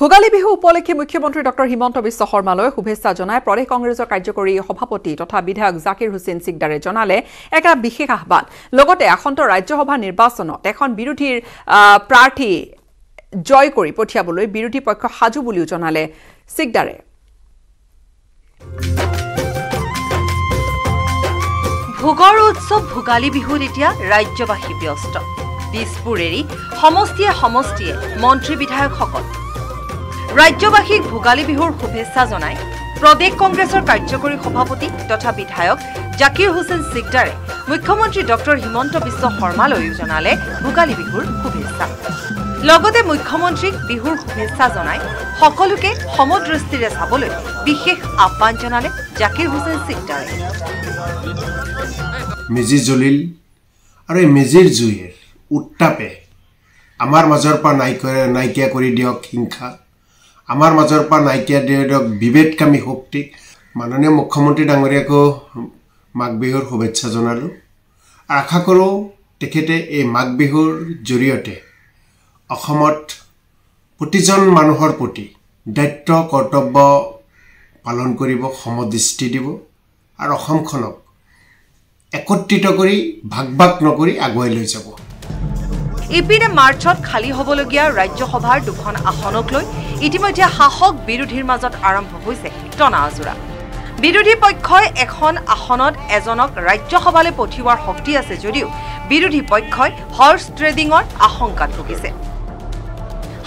ভোগালী বিহু উপলক্ষে মুখ্যমন্ত্ৰী ডক্টৰ হিমন্ত বিশ্ব শৰ্মালৈ শুভেচ্ছা জনাই প্ৰদেশ কংগ্ৰেছৰ কাৰ্যকৰী সভাপতি তথা বিধায়ক জাকিৰ হুছেইন চিকদাৰে জনালে এটা বিশেষ আহ্বান। লগতে আসন্ন ৰাজ্যসভা নিৰ্বাচনত এখন বিৰোধীৰ প্ৰাৰ্থী জয় কৰি পঠিয়াবলৈ বিৰোধী পক্ষ সাজু বুলিও জনালে চিকদাৰে। ভোগৰ উৎসৱ ভোগালী বিহুত এতিয়া ৰাজ্যবাসী ব্যস্ত। দিছপুৰ এৰি সমষ্টিয়ে সমষ্টিয়ে মন্ত্ৰী বিধায়কসকল ৰাজ্যবাসীক ভোগালী বিহুৰ শুভেচ্ছা জনাই প্ৰদেশ কংগ্ৰেছৰ কাৰ্যকৰী সভাপতি তথা বিধায়ক জাকিৰ হুছেইন চিকদাৰে মুখ্যমন্ত্ৰী ডক্টৰ হিমন্ত বিশ্ব শৰ্মালৈও জনালে ভোগালী বিহুৰ শুভেচ্ছা। লগতে মুখ্যমন্ত্ৰীক বিহুৰ শুভেচ্ছা জনাই সকলোকে সমদৃষ্টিৰে চাবলৈ বিশেষ আহ্বান জনালে জাকিৰ হুছেইন চিকদাৰে। মেজি জ্বলিল আৰু এই মেজিৰ জুইৰ উত্তাপে আমাৰ মাজৰ পৰা নাইকিয়া নাইকিয়া কৰি দিয়ক হিংসা। আমাৰ মাজৰ পৰা নাইকিয়া দিয়ক বিভেদকামী শক্তিক মাননীয় মুখ্যমন্ত্ৰী ডাঙৰীয়াকো মাঘ বিহুৰ শুভেচ্ছা জনালোঁ। আশা কৰোঁ তেখেতে এই মাঘ বিহুৰ জৰিয়তে অসমত প্ৰতিজন মানুহৰ প্ৰতি দায়িত্ব কৰ্তব্য পালন কৰিব সমদৃষ্টি দিব আৰু অসমখনক একত্ৰিত কৰি ভাগ ভাগ নকৰি আগুৱাই লৈ যাব। ইপিনে মাৰ্চত খালী হ'বলগীয়া ৰাজ্যসভাৰ দুখন আসনক লৈ ইতিমধ্যে শাসক বিৰোধীৰ মাজত আৰম্ভ হৈছে টনা আজোৰা। বিৰোধী পক্ষই এখন আসনত এজনক ৰাজ্যসভালৈ পঠিওৱাৰ শক্তি আছে যদিও বিৰোধী পক্ষই হৰ্চ ট্ৰেডিঙৰ আশংকাত ভুগিছে।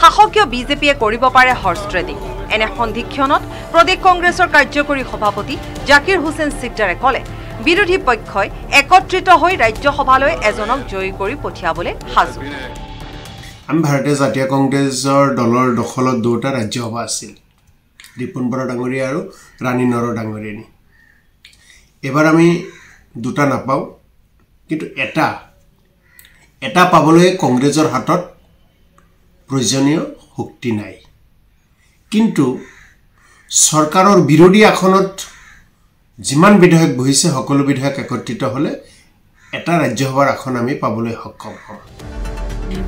শাসকীয় বিজেপিয়ে কৰিব পাৰে হৰ্চ ট্ৰেডিং। এনে সন্ধিক্ষণত প্ৰদেশ কংগ্ৰেছৰ কাৰ্যকৰী সভাপতি জাকিৰ হুছেইন চিকদাৰে ক'লে বিৰোধী পক্ষই একত্ৰিত হৈ ৰাজ্যসভালৈ এজনক জয়ী কৰি পঠিয়াবলৈ সাজু। আমি ভাৰতীয় জাতীয় কংগ্ৰেছৰ দলৰ দখলত দুটা ৰাজ্যসভা আছিল। ৰিপুণ বৰা ডাঙৰীয়া আৰু ৰাণী নৰ ডাঙৰীয়ানী। এইবাৰ আমি দুটা নাপাওঁ কিন্তু এটা এটা পাবলৈ কংগ্ৰেছৰ হাতত প্ৰয়োজনীয় শক্তি নাই। কিন্তু চৰকাৰৰ বিৰোধী আসনত যিমান বিধায়ক বহিছে সকলো বিধায়ক একত্ৰিত হ'লে এটা ৰাজ্যসভাৰ আসন আমি পাবলৈ সক্ষম হ'ম।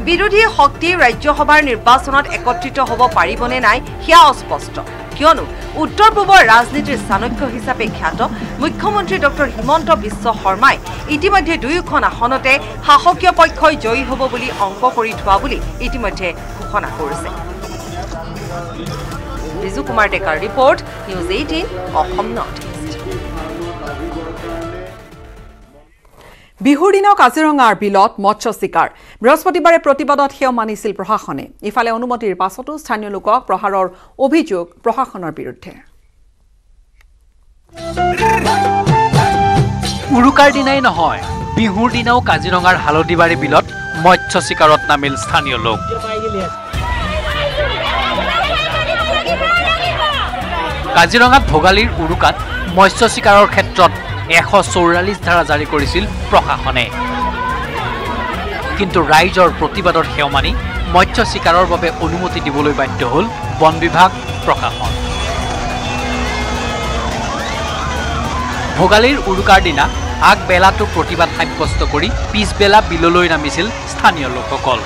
বিৰোধী শক্তি ৰাজ্যসভাৰ নিৰ্বাচনত একত্ৰিত হ'ব পাৰিবনে নাই সেয়া অস্পষ্ট কিয়নো উত্তৰ পূবৰ ৰাজনীতিৰ চাণক্য হিচাপে খ্যাত মুখ্যমন্ত্ৰী ডক্টৰ হিমন্ত বিশ্ব শৰ্মাই ইতিমধ্যে দুয়োখন আসনতে শাসকীয় পক্ষই জয়ী হ'ব বুলি অংক কৰি থোৱা বুলি ইতিমধ্যে ঘোষণা কৰিছে। ৰিজু কুমাৰ ডেকাৰ report news eighteen Assam north. বিহুৰ দিনা কাজিৰঙাৰ বিলত মৎস্য চিকাৰ। বৃহস্পতিবাৰে প্ৰতিবাদত সেও মানিছিল প্ৰশাসনে। ইফালে অনুমতিৰ পাছতো স্থানীয় লোকক প্ৰহাৰৰ অভিযোগ প্ৰশাসনৰ বিৰুদ্ধে। উৰুকাৰ দিনাই নহয় বিহুৰ দিনাও কাজিৰঙাৰ হালধিবাৰী বিলত মৎস্য চিকাৰত নামিল স্থানীয় লোক। কাজিৰঙাত ভোগালীৰ উৰুকাত মৎস্য চিকাৰৰ ক্ষেত্ৰত এশ চৌৰাল্লিছ ধাৰা জাৰি কৰিছিল প্ৰশাসনে। কিন্তু ৰাইজৰ প্ৰতিবাদৰ সেও মানি মৎস্য চিকাৰৰ বাবে অনুমতি দিবলৈ বাধ্য হ'ল বন বিভাগ প্ৰশাসন। ভোগালীৰ উৰুকাৰ দিনা আগবেলাটো প্ৰতিবাদ সাব্যস্ত কৰি পিছবেলা বিললৈ নামিছিল স্থানীয় লোকসকল।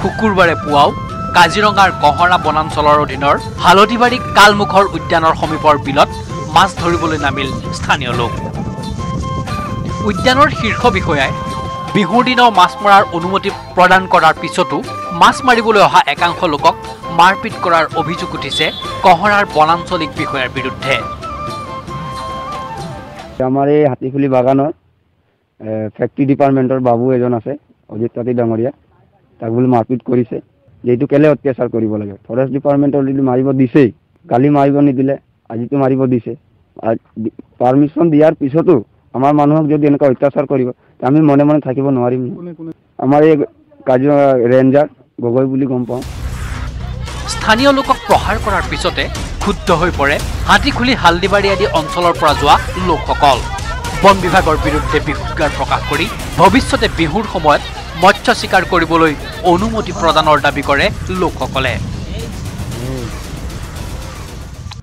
শুকুৰবাৰে পুৱাও কাজিৰঙাৰ কহৰা বনাঞ্চলৰ অধীনৰ হালধিবাৰী কালমুখৰ উদ্যানৰ সমীপৰ বিলত মাছ ধৰিবলৈ নামিল স্থানীয় লোক। উদ্যানৰ শীৰ্ষ বিষয়াই বিহুৰ দিনাও মাছ মৰাৰ অনুমতি প্ৰদান কৰাৰ পিছতো মাছ মাৰিবলৈ অহা একাংশ লোকক মাৰপিট কৰাৰ অভিযোগ উঠিছে কহৰাৰ বনাঞ্চলিক বিষয়াৰ বিৰুদ্ধে। আমাৰ এই হাতীখুলি বাগানৰ ফেক্টৰী ডিপাৰ্টমেণ্টৰ বাবু এজন আছে অজিত তাঁতী ডাঙৰীয়া। তাক বোলে মাৰপিট কৰিছে। যে এইটো কেলে অত্যাচাৰ কৰিব লাগে? ফৰেষ্ট ডিপাৰ্টমেণ্টৰ যদি মাৰিব দিছেই কালি মাৰিব নিদিলে আজিতো মাৰিব দিছে। পাৰ্মিশ্যন দিয়াৰ পিছতো আমাৰ মানুহক যদি এনেকুৱা অত্যাচাৰ কৰিব তে আমি মনে মনে থাকিব নোৱাৰিম আমাৰ এই কাজিৰঙা ৰেঞ্জাৰ গগৈ বুলি গম পাওঁ। স্থানীয় লোকক প্ৰহাৰ কৰাৰ পিছতে ক্ষুব্ধ হৈ পৰে হাতীখুলি হালদিবাৰী আদি অঞ্চলৰ পৰা যোৱা লোকসকল। বন বিভাগৰ বিৰুদ্ধে বিহুদ্গাৰ প্ৰকাশ কৰি ভৱিষ্যতে বিহুৰ সময়ত মৎস্য চিকাৰ কৰিবলৈ অনুমতি প্ৰদানৰ দাবী কৰে লোকসকলে।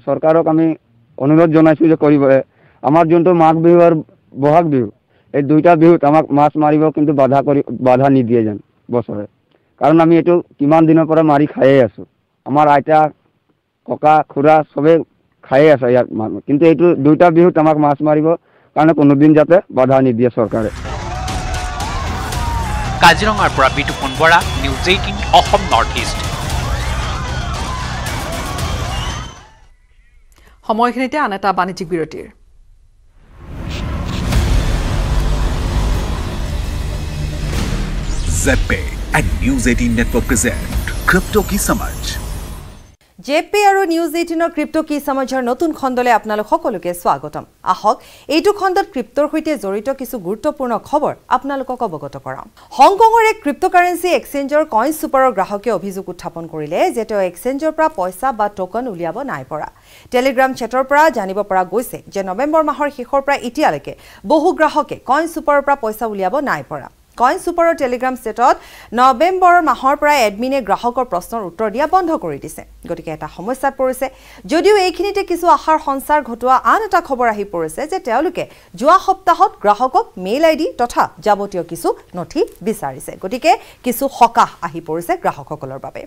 চৰকাৰক আমি অনুৰোধ জনাইছোঁ যে কৰিব আমাৰ যোনটো মাঘ বিহু আৰু বহাগ বিহু এই দুইটা বিহুত আমাক মাছ মাৰিব কিন্তু বাধা কৰি বাধা নিদিয়ে যেন বছৰে। কাৰণ আমি এইটো কিমান দিনৰ পৰা মাৰি খায়ে আছোঁ। আমাৰ আইতা ককা খুৰা চবেই খায়ে আছে মানুহ কিন্তু এইটো দুইটা বিহুত আমাক মাছ মাৰিব কাৰণে কোনোদিন যাতে বাধা নিদিয়ে চৰকাৰে। কাজিৰঙাৰ পৰা Bitupan Bora news eighteen Assam north east. সময়খিনিতে আন এটা বাণিজ্যিক বিৰতিৰ ZPay and News 18 Network present Crypto Ki Samajh. J P আৰু নিউজ এইটিনৰ ক্ৰিপ্ট কি সমাজৰ নতুন খণ্ডলৈ আপোনালোক সকলোকে স্বাগতম। আহক এইটো খণ্ডত ক্ৰিপ্টৰ সৈতে জড়িত কিছু গুৰুত্বপূৰ্ণ খবৰ আপোনালোকক অৱগত কৰাম হংকঙৰ এক ক্ৰিপ্ট'কাৰেঞ্চি এক্সচেঞ্জৰ কইন ছুপাৰৰ গ্ৰাহকে অভিযোগ উত্থাপন কৰিলে যে তেওঁ এক্সচেঞ্জৰ পৰা পইচা বা ট'কন উলিয়াব নাই পৰা। টেলিগ্ৰাম চেটৰ পৰা জানিব পৰা গৈছে যে নৱেম্বৰ মাহৰ শেষৰ পৰা এতিয়ালৈকে বহু গ্ৰাহকে কইন ছুপাৰৰ পৰা পইচা উলিয়াব নাই পৰা। কইন ছুপাৰৰ টেলিগ্ৰাম ছেটত নৱেম্বৰ মাহৰ পৰা এডমিনে গ্ৰাহকৰ প্ৰশ্নৰ উত্তৰ দিয়া বন্ধ কৰি দিছে। গতিকে এটা সমস্যাত পৰিছে। যদিও এইখিনিতে কিছু আশাৰ সঞ্চাৰ ঘটোৱা আন এটা খবৰ আহি পৰিছে যে তেওঁলোকে যোৱা সপ্তাহত গ্ৰাহকক মেইল আই ডি তথা যাৱতীয় কিছু নথি বিচাৰিছে। গতিকে কিছু সকাহ আহি পৰিছে গ্ৰাহকসকলৰ বাবে।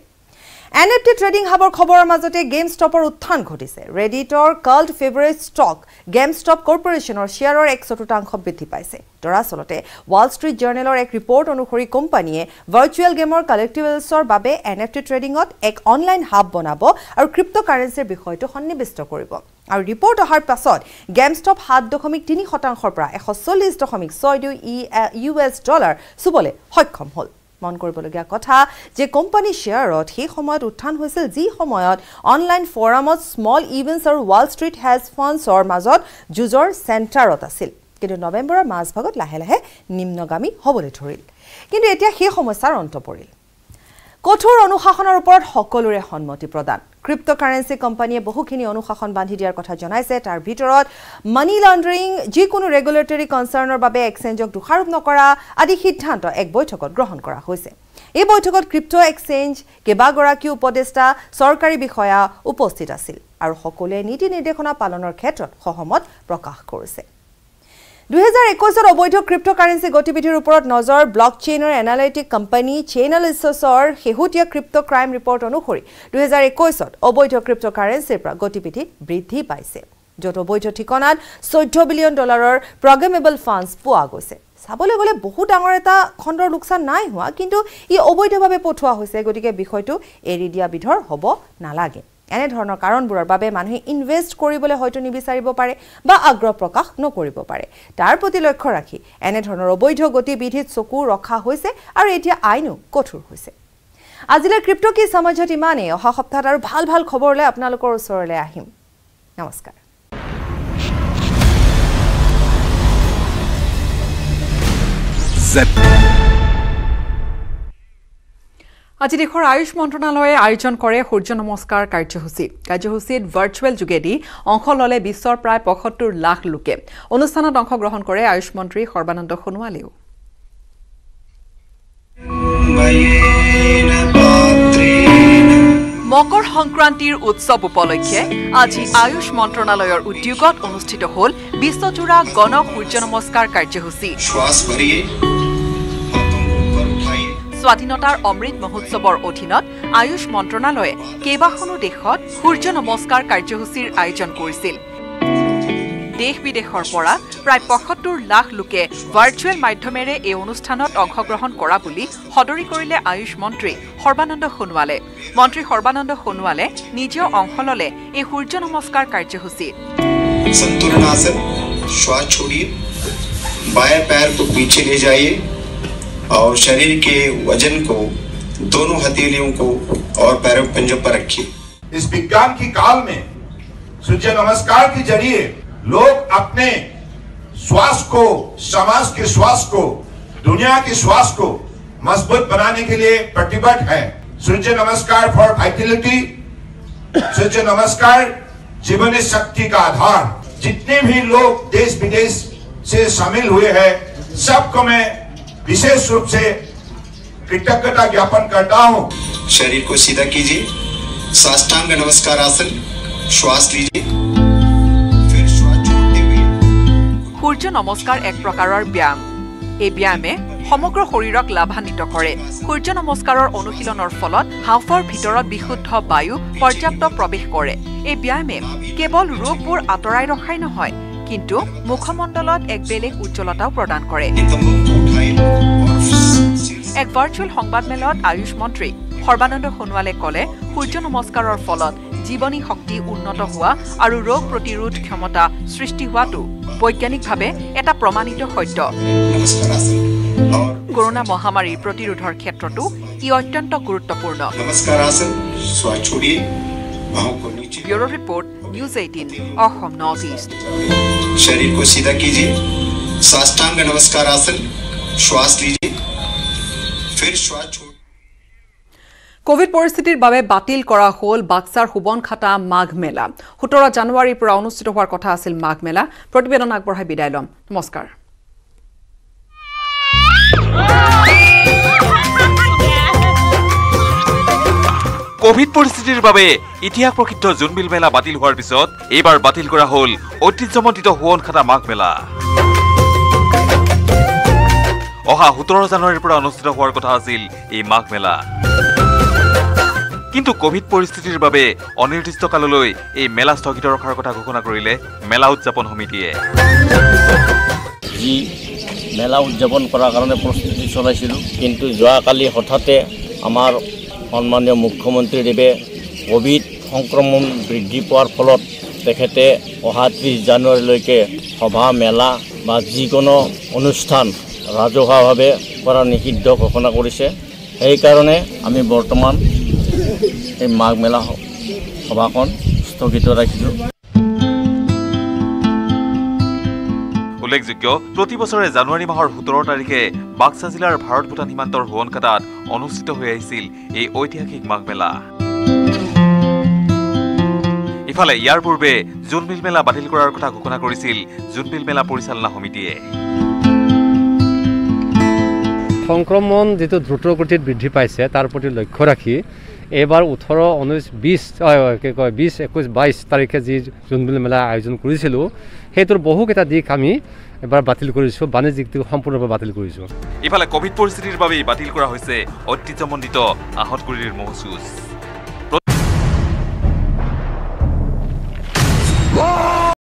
এন এফ টি ট্ৰেডিং হাবৰ খবৰৰ মাজতে গেম ষ্টপৰ উত্থান ঘটিছে। ৰেডিটৰ cult favourite stock game stop কৰ্পৰেশ্যনৰ শ্বেয়াৰৰ এক চতুৰ্থাংশ বৃদ্ধি পাইছে। দৰাচলতে ৱাল ষ্ট্ৰীট জাৰ্নেলৰ এক ৰিপৰ্ট অনুসৰি কোম্পানীয়ে ভাৰ্চুৱেল গেমৰ কালেক্টিভেলছৰ বাবে এন এফ টি ট্ৰেডিঙত এক অনলাইন হাব বনাব আৰু ক্ৰিপ্ট' কাৰেঞ্চিৰ বিষয়টো সন্নিৱিষ্ট কৰিব। আৰু ৰিপৰ্ট অহাৰ পাছত গেম ষ্টপ সাত দশমিক তিনি শতাংশৰ পৰা এশ চল্লিছ দশমিক ছয় দুই ইউ এছ ডলাৰ চুবলৈ সক্ষম হ'ল। মন কৰিবলগীয়া কথা যে কোম্পানী শ্বেয়াৰত সেই সময়ত উত্থান হৈছিল যি সময়ত অনলাইন ফ'ৰামত স্মল ইভেণ্টছ আৰু ৱাল ষ্ট্ৰীট হেজ ফাণ্ডছৰ মাজত যুঁজৰ চেণ্টাৰত আছিল। কিন্তু নৱেম্বৰৰ মাজভাগত লাহে লাহে নিম্নগামী হ'বলৈ ধৰিল। কিন্তু এতিয়া সেই সমস্যাৰ অন্ত পৰিল। কঠোৰ অনুশাসনৰ ওপৰত সকলোৰে সন্মতি প্ৰদান। ক্ৰিপ্ট' কাৰেঞ্চি কোম্পানীয়ে বহুখিনি অনুশাসন বান্ধি দিয়াৰ কথা জনাইছে। তাৰ ভিতৰত মানি লণ্ডাৰিং যিকোনো ৰেগুলেটৰী কনচাৰ্ণৰ বাবে এক্সচেঞ্জক দোষাৰোপ নকৰা আদি সিদ্ধান্ত এক বৈঠকত গ্ৰহণ কৰা হৈছে। এই বৈঠকত ক্ৰিপ্ট' এক্সচেঞ্জ কেইবাগৰাকীও উপদেষ্টা চৰকাৰী বিষয়া উপস্থিত আছিল আৰু সকলোৱে নীতি নিৰ্দেশনা পালনৰ ক্ষেত্ৰত সহমত প্ৰকাশ কৰিছে। দুহেজাৰ একৈছত অবৈধ ক্ৰিপ্ট' কাৰেঞ্চি গতিবিধিৰ ওপৰত নজৰ ব্লক চেইনৰ এনালাইটিক কোম্পানী চেইনালিছৰ শেহতীয়া ক্ৰিপ্ট' ক্ৰাইম ৰিপৰ্ট অনুসৰি দুহেজাৰ একৈছত অবৈধ ক্ৰিপ্ট' কাৰেঞ্চিৰ পৰা গতিবিধি বৃদ্ধি পাইছে য'ত অবৈধ ঠিকনাত চৈধ্য বিলিয়ন ডলাৰৰ প্ৰগ্ৰেমেবল ফাণ্ডছ পোৱা গৈছে। চাবলৈ গ'লে বহু ডাঙৰ এটা খণ্ডৰ লোকচান নাই হোৱা কিন্তু ই অবৈধভাৱে পঠোৱা হৈছে গতিকে বিষয়টো এৰি দিয়া বিধৰ হ'ব নালাগে। এনেধৰণৰ কাৰণবোৰৰ বাবে মানুহে ইনভেষ্ট কৰিবলৈ হয়তো নিবিচাৰিব পাৰে বা আগ্ৰহ প্ৰকাশ নকৰিব পাৰে। তাৰ প্ৰতি লক্ষ্য ৰাখি এনেধৰণৰ অবৈধ গতিবিধিত চকু ৰখা হৈছে আৰু এতিয়া আইনো কঠোৰ হৈছে। আজিলৈ ক্ৰিপ্ট কি সমাজত ইমানেই। অহা সপ্তাহত আৰু ভাল ভাল খবৰলৈ আপোনালোকৰ ওচৰলৈ আহিম। নমস্কাৰ. আজি দেশৰ আয়ুষ মন্ত্ৰণালয়ে আয়োজন কৰে সূৰ্য নমস্কাৰ কাৰ্যসূচী। কাৰ্যসূচীত ভাৰ্চুৱেল যোগেদি অংশ ল'লে বিশ্বৰ প্ৰায় পঁয়সত্তৰ লাখ লোকে। অনুষ্ঠানত অংশগ্ৰহণ কৰে আয়ুষ মন্ত্ৰী সৰ্বানন্দ সোণোৱালেও। মকৰ সংক্ৰান্তিৰ উৎসৱ উপলক্ষে আজি আয়ুষ মন্ত্ৰণালয়ৰ উদ্যোগত অনুষ্ঠিত হ'ল বিশ্বজোৰা গণ সূৰ্য নমস্কাৰ কাৰ্যসূচী। স্বাধীনতাৰ অমৃত মহোৎসৱৰ অধীনত আয়ুষ মন্ত্ৰণালয়ে কেইবাখনো দেশত সূৰ্য নমস্কাৰ কাৰ্যসূচীৰ আয়োজন কৰিছিল দেশ বিদেশৰ পৰা প্ৰায় পঁয়সত্তৰ লাখ লোকে ভাৰ্চুৱেল মাধ্যমেৰে এই অনুষ্ঠানত অংশগ্ৰহণ কৰা বুলি সদৰি কৰিলে আয়ুষ মন্ত্ৰী সৰ্বানন্দ সোণোৱালে মন্ত্ৰী সৰ্বানন্দ সোণোৱালে নিজেও অংশ ল'লে এই সূৰ্য নমস্কাৰ কাৰ্যসূচীত संतुलन आसन श्वास छोड़िए बाएं पैर को पीछे ले जाइए और शरीर के वज़न को, दोनों हथेलियों को और पैरों पंजों पर रखिए। इस विज्ञान की काल में सूर्य नमस्कार के ज़रिए लोग अपने श्वास को, समाज के श्वास को, दुनिया के श्वास को मज़बूत बनाने के लिए प्रतिबद्ध है। सूर्य नमस्कार फॉर वाइटिलिटी सूर्य नमस्कार जीवन शक्ति का आधार। जितने भी लोग देश विदेश से शामिल हुए हैं, सबको मैं विशेष रूप से कृतज्ञता ज्ञापन करता हूँ शरीर को सीधा कीजिए साष्टांग नमस्कार आसन श्वास लीजिए फिर श्वास छोड़ते हुए সূৰ্য নমস্কাৰ এক প্ৰকাৰৰ ব্যায়াম এই ব্যায়ামে সমগ্ৰ শৰীৰক লাভান্বিত কৰে সূৰ্য নমস্কাৰৰ অনুশীলনৰ ফলত হাওফাওৰ ভিতৰত বিশুদ্ধ বায়ু পৰ্যাপ্ত প্ৰৱেশ কৰে এই ব্যায়ামে কেৱল ৰোগবোৰ আঁতৰাই ৰখাই নহয় কিন্তু মুখমণ্ডলত এক বেলেগ উজ্জ্বলতাও প্ৰদান কৰে এক ভাৰ্চুৱেল সংবাদমেলত আয়ুষ মন্ত্ৰী সৰ্বানন্দ সোণোৱালে ক'লে সূৰ্য নমস্কাৰৰ ফলত জীৱনী শক্তি উন্নত হোৱা আৰু ৰোগ প্ৰতিৰোধ ক্ষমতা সৃষ্টি হোৱাটো বৈজ্ঞানিকভাৱে এটা প্ৰমাণিত সত্য। কৰোণা মহামাৰীৰ প্ৰতিৰোধৰ ক্ষেত্ৰতো ই অত্যন্ত গুৰুত্বপূৰ্ণ। Bureau' report News eighteen Assam North East. শৰীৰ নমস্কাৰ कीजिए साष्टांग नमस्कार आसन श्वास लीजिए फिर श्वास छोड़ কোভিড পৰিস্থিতিৰ বাবে বাতিল কৰা হ'ল বাক্সাৰ সুবনখাটা মাঘ মেলা সোতৰ জানুৱাৰীৰ পৰা অনুষ্ঠিত হোৱাৰ কথা আছিল মাঘ মেলা প্ৰতিবেদন আগবঢ়াই বিদায় ল'ম নমস্কাৰ কভিড পৰিস্থিতিৰ বাবে ইতিহাস প্ৰসিদ্ধ জোনবিল মেলা বাতিল হোৱাৰ পিছত এইবাৰ বাতিল কৰা হ'ল ঐতিহ্যমণ্ডিত সোৱনখাটা মাঘ মেলা অহা সোতৰ জানুৱাৰীৰ পৰা অনুষ্ঠিত হোৱাৰ কথা আছিল এই মাঘ মেলা। কিন্তু কভিড পৰিস্থিতিৰ বাবে অনিৰ্দিষ্ট কাললৈ এই মেলা স্থগিত ৰখাৰ কথা ঘোষণা কৰিলে মেলা উদযাপন সমিতিয়ে। যি মেলা উদযাপন কৰাৰ কাৰণে প্ৰস্তুতি চলাইছিলোঁ কিন্তু যোৱাকালি হঠাতে আমাৰ সন্মানীয় মুখ্যমন্ত্ৰীদেৱে ক'ভিড সংক্ৰমণ বৃদ্ধি পোৱাৰ ফলত তেখেতে অহা ত্ৰিছ জানুৱাৰীলৈকে সভা মেলা বা যিকোনো অনুষ্ঠান ৰাজহুৱাভাৱে কৰা নিষিদ্ধ ঘোষণা কৰিছে। সেইকাৰণে আমি বৰ্তমান এই মাঘ মেলা সভাখন স্থগিত ৰাখিছোঁ। উল্লেখযোগ্য প্ৰতি বছৰে জানুৱাৰী মাহৰ সোতৰ তাৰিখে বাক্সা জিলাৰ ভাৰত ভূটান সীমান্তৰ সোৱনকাটাত অনুষ্ঠিত হৈ আহিছিল এই ঐতিহাসিক মাঘ মেলা। ইফালে ইয়াৰ পূৰ্বে জোনবিল মেলা বাতিল কৰাৰ কথা ঘোষণা কৰিছিল জোনবিল মেলা পৰিচালনা সমিতিয়ে। সংক্ৰমণ যিটো দ্ৰুতগতিত বৃদ্ধি পাইছে তাৰ প্ৰতি লক্ষ্য ৰাখি এইবাৰ ওঠৰ ঊনৈছ বিছ কি কয় বিছ একৈছ বাইছ তাৰিখে যি জোনবিল মেলা আয়োজন কৰিছিলোঁ সেইটোৰ বহুকেইটা দিশ আমি এবাৰ বাতিল কৰিছোঁ বাণিজ্যিক দিশ সম্পূৰ্ণৰূপে বাতিল কৰিছোঁ। ইফালে কভিড পৰিস্থিতিৰ বাবেই বাতিল কৰা হৈছে ঐতিহ্যমণ্ডিত আহঁতগুৰিৰ মহজুজ